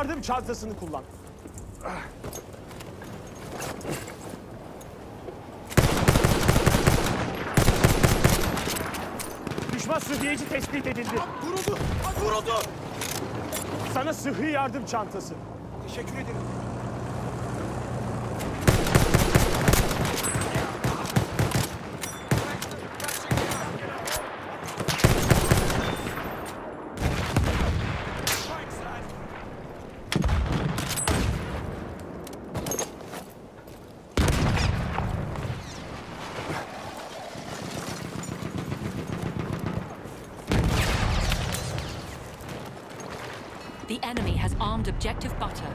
yardım çantasını kullan. Düşman sıhhiyeci tespit edildi. Vuruldu! Vuruldu! Sana sıhhi yardım çantası. Teşekkür ederim. The enemy has armed objective butter.